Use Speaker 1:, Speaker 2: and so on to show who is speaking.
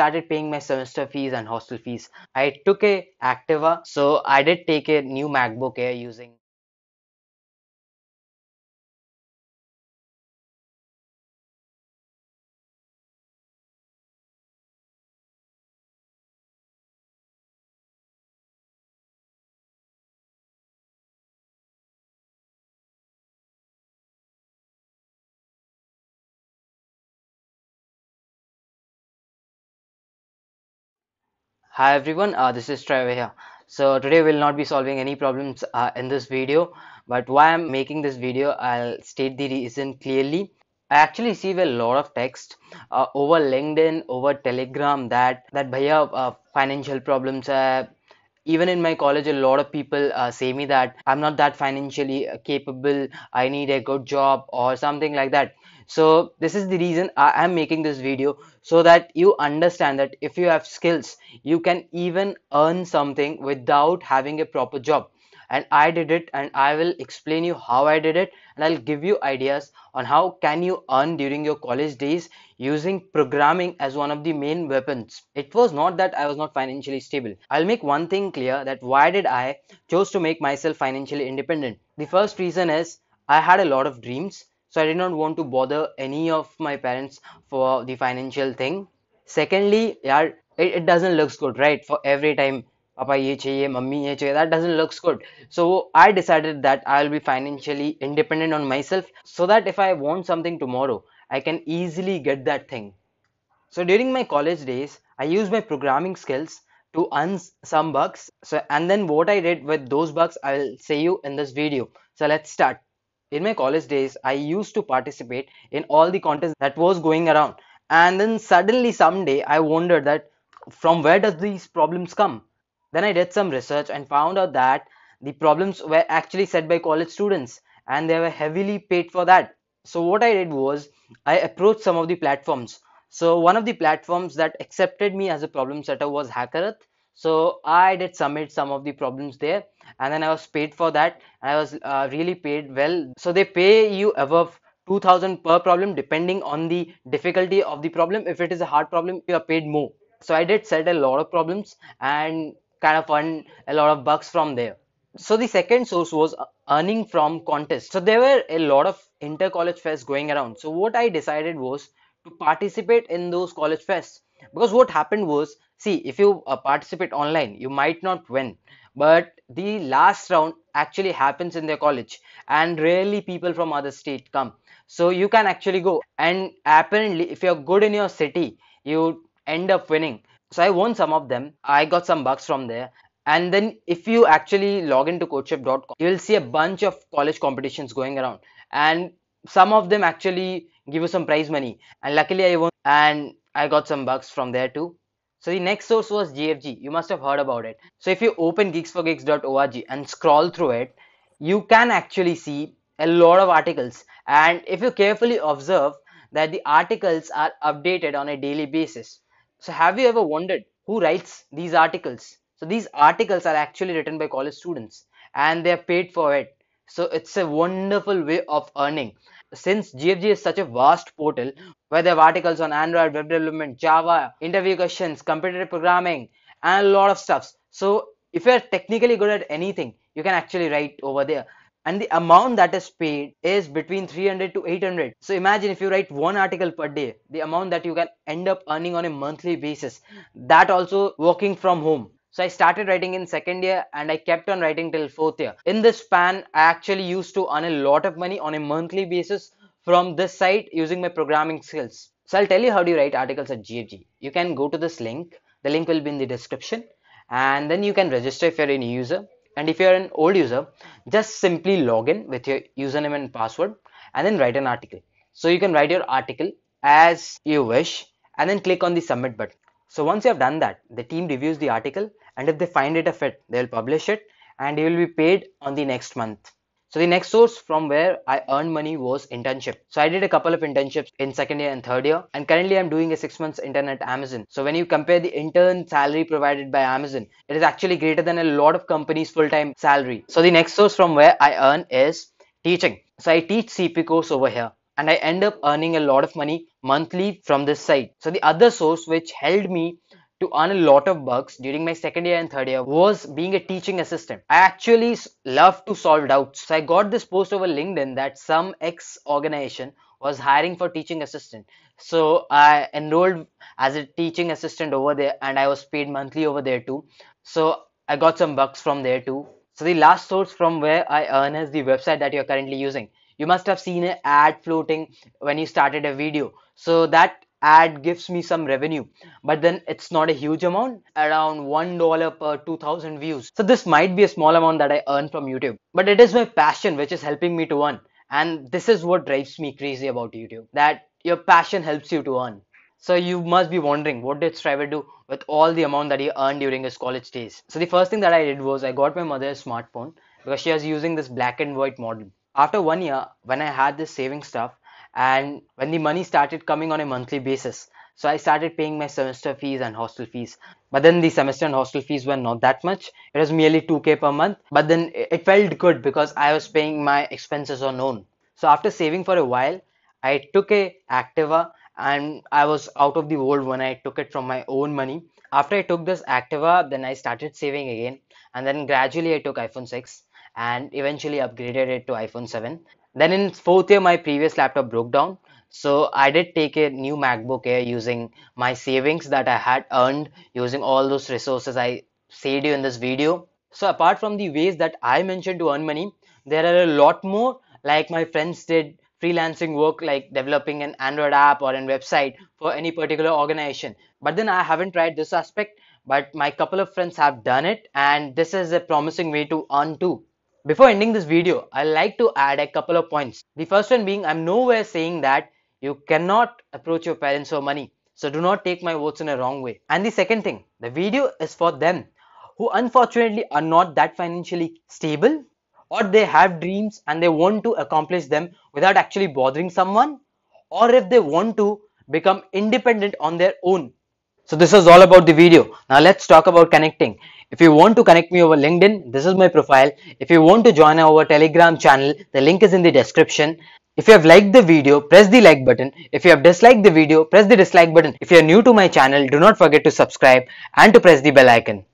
Speaker 1: started paying my semester fees and hostel fees. I took a Activa, so I did take a new MacBook Air using Hi everyone, uh, this is Striver here. So today we'll not be solving any problems uh, in this video, but why I'm making this video, I'll state the reason clearly. I actually receive a lot of text uh, over LinkedIn, over Telegram that that bhaiya uh, financial problems. Even in my college, a lot of people uh, say me that I'm not that financially uh, capable. I need a good job or something like that. So this is the reason I am making this video so that you understand that if you have skills, you can even earn something without having a proper job. And I did it and I will explain you how I did it and I'll give you ideas on how can you earn during your college days using programming as one of the main weapons. It was not that I was not financially stable. I'll make one thing clear that why did I chose to make myself financially independent. The first reason is I had a lot of dreams so I did not want to bother any of my parents for the financial thing. Secondly, yeah, it, it doesn't look good, right? For every time Papa ye chahiye, mummy ye chahiye, that doesn't look good. So I decided that I'll be financially independent on myself so that if I want something tomorrow, I can easily get that thing. So during my college days, I used my programming skills to earn some bucks. So and then what I did with those bucks, I'll say you in this video. So let's start. In my college days, I used to participate in all the contests that was going around. And then suddenly someday I wondered that from where does these problems come? Then I did some research and found out that the problems were actually set by college students and they were heavily paid for that. So what I did was I approached some of the platforms. So one of the platforms that accepted me as a problem setter was HackerEarth. So I did submit some of the problems there and then I was paid for that I was uh, really paid well. So they pay you above 2000 per problem depending on the difficulty of the problem. If it is a hard problem, you are paid more. So I did set a lot of problems and kind of earn a lot of bucks from there. So the second source was uh, earning from contests. So there were a lot of inter-college fests going around. So what I decided was to participate in those college fests because what happened was see if you uh, participate online you might not win. But the last round actually happens in their college and rarely people from other state come. So you can actually go and apparently if you're good in your city you end up winning. So i won some of them. I got some bucks from there. And then if you actually log into coachship.com you will see a bunch of college competitions going around. And some of them actually give you some prize money. And luckily i won and i got some bucks from there too so the next source was GFG. You must have heard about it. So if you open geeksforgeeks.org and scroll through it, you can actually see a lot of articles. And if you carefully observe that the articles are updated on a daily basis. So have you ever wondered who writes these articles? So these articles are actually written by college students and they are paid for it. So it's a wonderful way of earning since GFG is such a vast portal where they have articles on Android, web development, Java, interview questions, competitive programming, and a lot of stuff. So if you're technically good at anything, you can actually write over there. And the amount that is paid is between 300 to 800. So imagine if you write one article per day, the amount that you can end up earning on a monthly basis. That also working from home. So I started writing in second year and I kept on writing till fourth year. In this span, I actually used to earn a lot of money on a monthly basis from this site using my programming skills. So I'll tell you how do you write articles at GFG. You can go to this link. The link will be in the description and then you can register if you're a new user. And if you're an old user, just simply log in with your username and password and then write an article. So you can write your article as you wish and then click on the submit button. So once you have done that, the team reviews the article and if they find it a fit, they'll publish it and you will be paid on the next month. So the next source from where I earned money was internship. So I did a couple of internships in second year and third year and currently I'm doing a six months intern at Amazon. So when you compare the intern salary provided by Amazon, it is actually greater than a lot of companies full-time salary. So the next source from where I earn is teaching. So I teach CP course over here and I end up earning a lot of money monthly from this site. So the other source which held me to earn a lot of bucks during my second year and third year was being a teaching assistant. I actually love to solve doubts. So I got this post over LinkedIn that some ex organization was hiring for teaching assistant. So I enrolled as a teaching assistant over there and I was paid monthly over there too. So I got some bucks from there too. So the last source from where I earn is the website that you're currently using. You must have seen an ad floating when you started a video. So that ad gives me some revenue, but then it's not a huge amount, around $1 per 2000 views. So this might be a small amount that I earn from YouTube, but it is my passion which is helping me to earn. And this is what drives me crazy about YouTube, that your passion helps you to earn. So you must be wondering, what did Striver do with all the amount that he earned during his college days? So the first thing that I did was I got my mother a smartphone because she was using this black and white model. After one year, when I had this saving stuff, and when the money started coming on a monthly basis, so I started paying my semester fees and hostel fees. But then the semester and hostel fees were not that much. It was merely 2k per month. But then it felt good because I was paying my expenses on own. So after saving for a while, I took a Activa and I was out of the world when I took it from my own money. After I took this Activa, then I started saving again, and then gradually I took iPhone 6 and eventually upgraded it to iPhone 7. Then in fourth year, my previous laptop broke down, so I did take a new MacBook Air using my savings that I had earned using all those resources I said you in this video. So apart from the ways that I mentioned to earn money, there are a lot more like my friends did freelancing work like developing an Android app or a website for any particular organization. But then I haven't tried this aspect, but my couple of friends have done it and this is a promising way to earn too. Before ending this video, I like to add a couple of points. The first one being I'm nowhere saying that you cannot approach your parents for money. So do not take my words in a wrong way. And the second thing, the video is for them who unfortunately are not that financially stable or they have dreams and they want to accomplish them without actually bothering someone or if they want to become independent on their own. So this is all about the video. Now let's talk about connecting. If you want to connect me over LinkedIn, this is my profile. If you want to join our Telegram channel, the link is in the description. If you have liked the video, press the like button. If you have disliked the video, press the dislike button. If you are new to my channel, do not forget to subscribe and to press the bell icon.